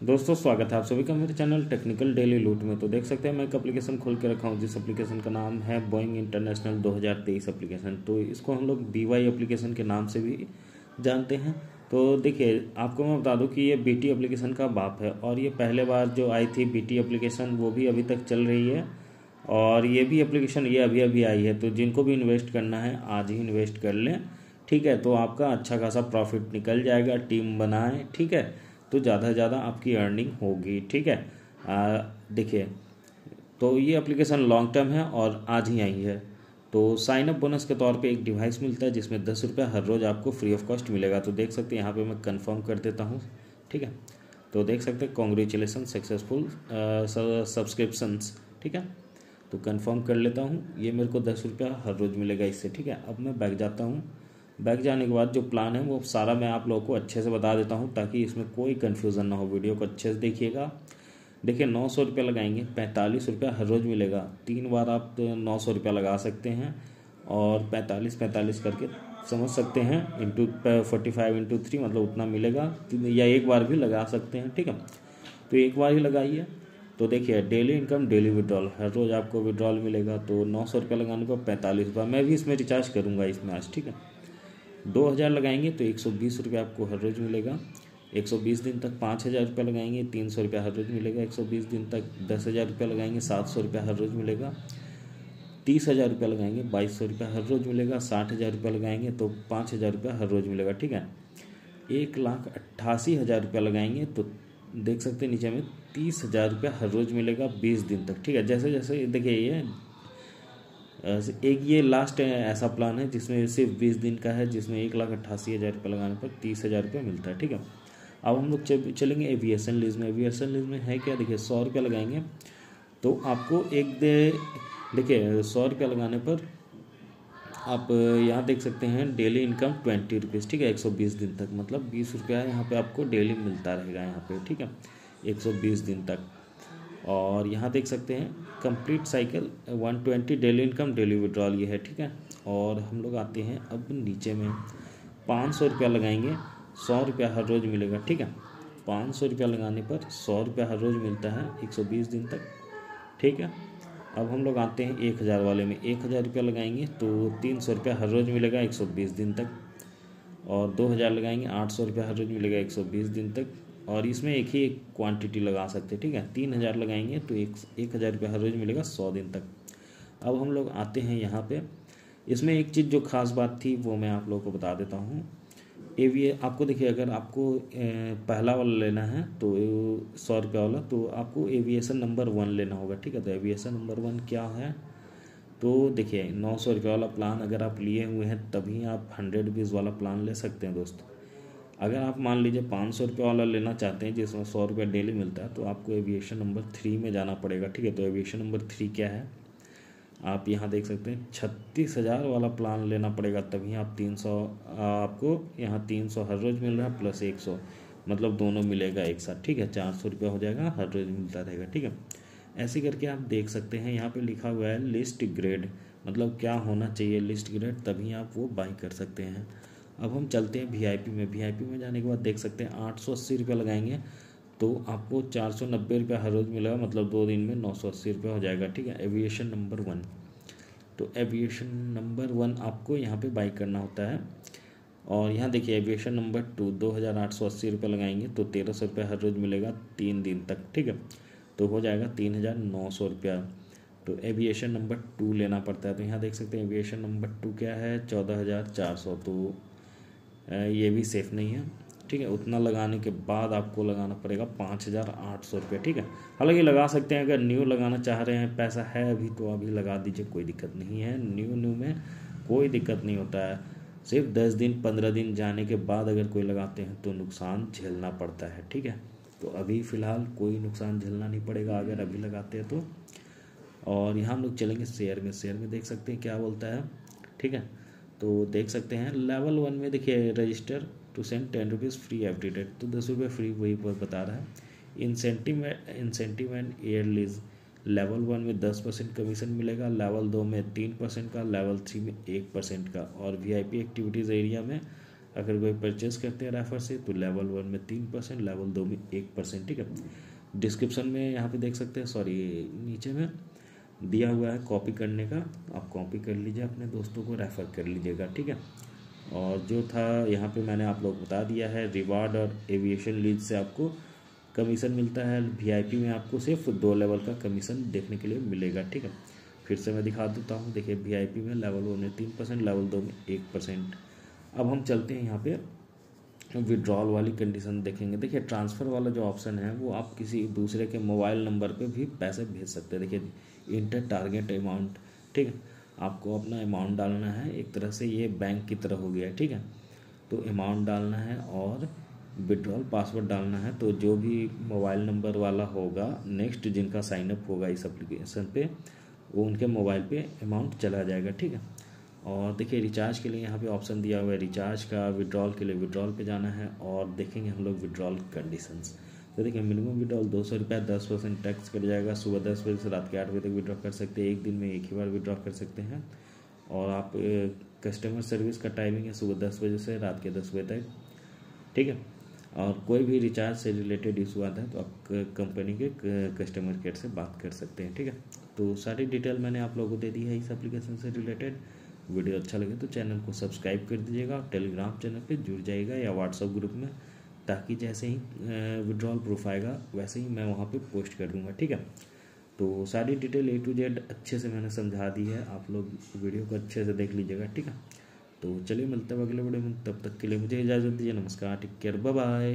दोस्तों, स्वागत है आप सभी का मेरे चैनल टेक्निकल डेली लूट में। तो देख सकते हैं, मैं एक एप्लीकेशन खोल के रखा हूँ, जिस एप्लीकेशन का नाम है बोइंग इंटरनेशनल 2023 एप्लीकेशन तो इसको हम लोग बी वाई एप्लीकेशन के नाम से भी जानते हैं। तो देखिए, आपको मैं बता दूँ कि ये बी टी एप्लीकेशन का बाप है, और ये पहले बार जो आई थी बी टी एप्लीकेशन वो भी अभी तक चल रही है, और ये भी एप्लीकेशन ये अभी अभी आई है। तो जिनको भी इन्वेस्ट करना है, आज ही इन्वेस्ट कर लें, ठीक है? तो आपका अच्छा खासा प्रॉफिट निकल जाएगा टीम बनाएँ, ठीक है? तो ज़्यादा से ज़्यादा आपकी अर्निंग होगी, ठीक है? देखिए तो ये एप्लीकेशन लॉन्ग टर्म है और आज ही आई है। तो साइन अप बोनस के तौर पे एक डिवाइस मिलता है जिसमें दस रुपये हर रोज़ आपको फ्री ऑफ़ कॉस्ट मिलेगा। तो देख सकते हैं, यहाँ पे मैं कंफर्म कर देता हूँ, ठीक है? तो देख सकते हैं कॉन्ग्रेचुलेसन सक्सेसफुल सब्सक्रिप्शंस ठीक है? तो कंफर्म कर लेता हूँ, ये मेरे को दस रुपया हर रोज़ मिलेगा इससे, ठीक है? अब मैं बैग जाता हूँ बैक जाने के बाद जो प्लान है, वो सारा मैं आप लोगों को अच्छे से बता देता हूँ, ताकि इसमें कोई कन्फ्यूज़न ना हो वीडियो को अच्छे से देखिएगा। देखिए, नौ सौ रुपया लगाएँगे, पैंतालीस रुपया हर रोज़ मिलेगा। तीन बार आप नौ सौ रुपया लगा सकते हैं और पैंतालीस पैंतालीस करके समझ सकते हैं। Into forty five into three मतलब उतना मिलेगा या एक बार भी लगा सकते हैं, ठीक है? तो एक बार ही लगाइए। तो देखिए डेली इनकम डेली विड्रॉल हर रोज़ आपको विड्रॉल मिलेगा तो नौ सौ रुपया लगाने पर पैंतालीस रुपये मैं भी इसमें रिचार्ज करूँगा इसमें आज ठीक है? दो हज़ार लगाएँगे तो एक सौ बीस रुपये आपको हर रोज़ मिलेगा। एक सौ बीस दिन तक पाँच हज़ार रुपया लगाएँगे, तीन सौ रुपया हर रोज़ मिलेगा। एक सौ बीस दिन तक दस हज़ार रुपया लगाएँगे, सात सौ रुपया हर रोज़ मिलेगा। तीस हज़ार रुपया लगाएँगे, बाईस सौ रुपया हर रोज़ मिलेगा। साठ हज़ार रुपया लगाएँगे तो पाँच हज़ार रुपया हर रोज़ मिलेगा, ठीक है? एक लाख अट्ठासी हज़ार रुपया लगाएँगे तो देख सकते हैं नीचे में तीस हज़ार रुपया हर रोज़ मिलेगा बीस दिन तक, ठीक है? जैसे जैसे देखिए ये एक ये लास्ट ऐसा प्लान है जिसमें सिर्फ़ बीस दिन का है, जिसमें एक लाख अट्ठासी हज़ार रुपये लगाने पर तीस हज़ार रुपये मिलता है, ठीक है? अब हम लोग चलेंगे एविएशन लीज में। एविएशन लीज में है क्या? देखिए, सौ रुपया लगाएँगे। तो आपको एक दे, देखिए, सौ रुपया लगाने पर आप यहाँ देख सकते हैं डेली इनकम ट्वेंटी रुपीज़ ठीक है? एक सौ बीस दिन तक मतलब बीस रुपया यहाँ पे आपको डेली मिलता रहेगा यहाँ पे, ठीक है? एक सौ बीस दिन तक। और यहाँ देख सकते हैं complete cycle 120 daily income daily withdrawal ये है, ठीक है? और हम लोग आते हैं अब नीचे में, पाँच सौ रुपया लगाएँगे, सौ रुपया हर रोज़ मिलेगा, ठीक है? पाँच सौ रुपया लगाने पर सौ रुपया हर रोज़ मिलता है, एक सौ बीस दिन तक, ठीक है? अब हम लोग आते हैं एक हज़ार वाले में, एक हज़ार रुपया लगाएँगे तो तीन सौ रुपया हर रोज़ मिलेगा, एक सौ बीस दिन तक, और दो हज़ार लगाएँगे, आठ सौ रुपया हर रोज़ मिलेगा, एक सौ बीस दिन तक और इसमें एक ही एक क्वांटिटी लगा सकते हैं, ठीक है? तीन हज़ार लगाएँगे तो एक एक हज़ार रुपया हर रोज़ मिलेगा सौ दिन तक। अब हम लोग आते हैं यहाँ पे। इसमें एक चीज़ जो खास बात थी, वो मैं आप लोगों को बता देता हूँ। एवी आपको देखिए, अगर आपको पहला वाला लेना है तो सौ रुपया वाला तो आपको एविएसन नंबर वन लेना होगा, ठीक है? तो एविएसन नंबर वन क्या है? तो देखिए, नौ सौ रुपये वाला प्लान अगर आप लिए हुए हैं, तभी आप हंड्रेड रुपीज़ वाला प्लान ले सकते हैं, दोस्तों। अगर आप मान लीजिए पाँच सौ रुपये वाला लेना चाहते हैं, जिसमें सौ रुपये डेली मिलता है तो आपको एविएशन नंबर थ्री में जाना पड़ेगा, ठीक है? तो एविएशन नंबर थ्री क्या है? आप यहाँ देख सकते हैं, छत्तीस हज़ार वाला प्लान लेना पड़ेगा, तभी आप तीन सौ, आपको यहाँ तीन सौ हर रोज़ मिल रहा है प्लस एक सौ। मतलब दोनों मिलेगा एक साथ, ठीक है? चार सौ रुपया हो जाएगा, हर रोज़ मिलता रहेगा, ठीक है? ऐसे करके आप देख सकते हैं, यहाँ पे लिखा हुआ है लिस्ट ग्रेड मतलब क्या होना चाहिए लिस्ट ग्रेड तभी आप वो बाई कर सकते हैं। अब हम चलते हैं वीआईपी में। वीआईपी में जाने के बाद देख सकते हैं आठ सौ अस्सी रुपये लगाएँगे तो आपको चार सौ नब्बे रुपये हर रोज़ मिलेगा मतलब दो दिन में नौ सौ अस्सी रुपये हो जाएगा, ठीक है? एविएशन नंबर वन तो एविएशन नंबर वन आपको यहाँ पे बाई करना होता है। और यहाँ देखिए एविएशन नंबर टू दो हज़ार आठ सौ अस्सी रुपये लगाएँगे तो तेरह सौ रुपये हर रोज़ मिलेगा तीन दिन तक, ठीक है? तो हो जाएगा तीन हज़ार नौ सौ रुपया। तो एविएशन नंबर टू लेना पड़ता है। तो यहाँ देख सकते हैं एविएशन नंबर टू क्या है? चौदह हज़ार चार सौ। तो ये भी सेफ़ नहीं है। ठीक है, उतना लगाने के बाद आपको लगाना पड़ेगा पाँच हज़ार आठ सौ रुपये, ठीक है? हालाँकि लगा सकते हैं, अगर न्यू लगाना चाह रहे हैं, पैसा है अभी तो अभी लगा दीजिए, कोई दिक्कत नहीं है। न्यू न्यू में कोई दिक्कत नहीं होता है। सिर्फ़ दस दिन, पंद्रह दिन जाने के बाद अगर कोई लगाते हैं तो नुकसान झेलना पड़ता है, ठीक है? तो अभी फ़िलहाल कोई नुकसान झेलना नहीं पड़ेगा अगर अभी लगाते हैं तो। और यहाँ हम लोग चलेंगे शेयर में शेयर में देख सकते हैं क्या बोलता है, ठीक है? तो देख सकते हैं लेवल वन में देखिए register to send ten rupees free every date तो दस रुपये फ्री वही पर बता रहा है। Incentive incentive and air lease level one में दस परसेंट कमीशन मिलेगा लेवल दो में तीन परसेंट का लेवल थ्री में एक परसेंट का। और V I P activities area में अगर कोई परचेस करते हैं रेफर से तो लेवल वन में तीन परसेंट लेवल दो में एक परसेंट ठीक है? डिस्क्रिप्शन में यहाँ पे देख सकते हैं सॉरी नीचे में दिया हुआ है कॉपी करने का। आप कॉपी कर लीजिए, अपने दोस्तों को रेफ़र कर लीजिएगा, ठीक है? और जो था, यहाँ पे मैंने आप लोग बता दिया है रिवार्ड और एविएशन लीज से आपको कमीशन मिलता है। वीआईपी में आपको सिर्फ़ दो लेवल का कमीशन देखने के लिए मिलेगा, ठीक है? फिर से मैं दिखा देता हूँ, देखिए वीआईपी में लेवल वन में तीन परसेंट लेवल दो में एक परसेंट अब हम चलते हैं यहाँ पे विड्रॉल वाली कंडीशन देखेंगे। देखिए ट्रांसफ़र वाला जो ऑप्शन है, वो आप किसी दूसरे के मोबाइल नंबर पे भी पैसे भेज सकते हैं। देखिए इंटर टारगेट अमाउंट ठीक है? आपको अपना अमाउंट डालना है, एक तरह से ये बैंक की तरह हो गया है, ठीक है? तो अमाउंट डालना है और विड्रॉल पासवर्ड डालना है। तो जो भी मोबाइल नंबर वाला होगा नेक्स्ट जिनका साइनअप होगा इस एप्लीकेशन पे, वो उनके मोबाइल पे अमाउंट चला जाएगा, ठीक है? और देखिए रिचार्ज के लिए यहाँ पे ऑप्शन दिया हुआ है रिचार्ज का विड्रॉल के लिए विड्रॉल पे जाना है और देखेंगे हम लोग विड्रॉल कंडीशंस तो देखिए मिनिमम विड्रॉल दो सौ रुपया, दस परसेंट टैक्स कट जाएगा। सुबह दस बजे से रात के आठ बजे तक विड्रॉ कर सकते हैं। एक दिन में एक ही बार विड्रॉ कर सकते हैं। और आप कस्टमर सर्विस का टाइमिंग है सुबह दस बजे से रात के दस बजे तक। ठीक है? और कोई भी रिचार्ज से रिलेटेड इशू आता है तो आप कंपनी के कस्टमर केयर से बात कर सकते हैं। ठीक है? तो सारी डिटेल मैंने आप लोगों को दे दी है इस एप्लीकेशन से रिलेटेड वीडियो अच्छा लगे तो चैनल को सब्सक्राइब कर दीजिएगा और टेलीग्राम चैनल पे जुड़ जाएगा या व्हाट्सअप ग्रुप में, ताकि जैसे ही विड्रॉल प्रूफ आएगा, वैसे ही मैं वहाँ पे पोस्ट कर दूँगा, ठीक है? तो सारी डिटेल ए टू जेड अच्छे से मैंने समझा दी है, आप लोग वीडियो को अच्छे से देख लीजिएगा, ठीक है? तो चलिए मिलते हैं अगले वीडियो में, तब तक के लिए मुझे इजाज़त दीजिए, नमस्कार टेक केयर बाय